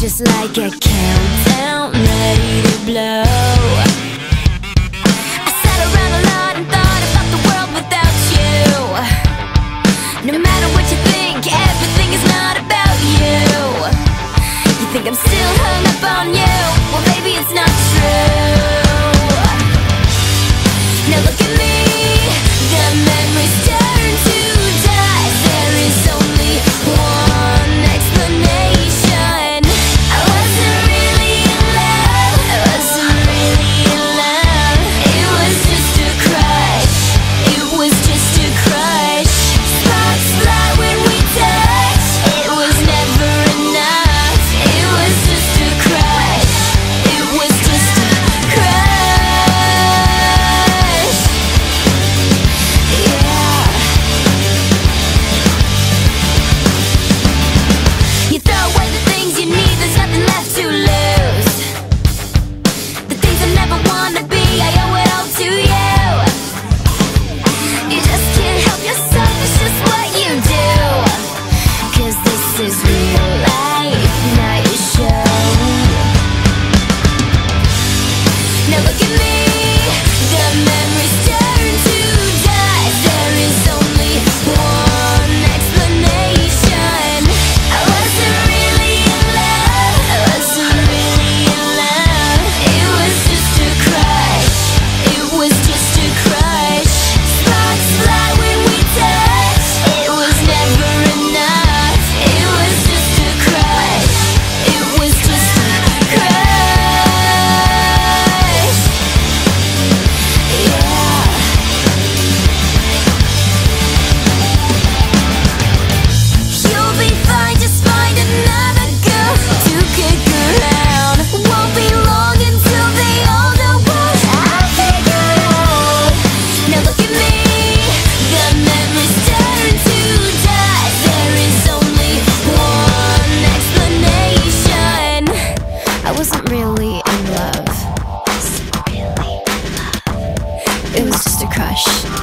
just like a countdown ready to blow. I wasn't really in love. It was just a crush.